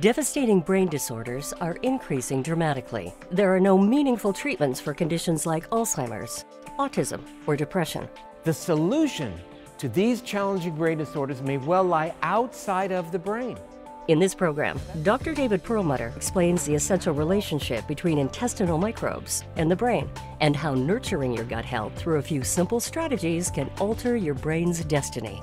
Devastating brain disorders are increasing dramatically. There are no meaningful treatments for conditions like Alzheimer's, autism, or depression. The solution to these challenging brain disorders may well lie outside of the brain. In this program, Dr. David Perlmutter explains the essential relationship between intestinal microbes and the brain, and how nurturing your gut health through a few simple strategies can alter your brain's destiny.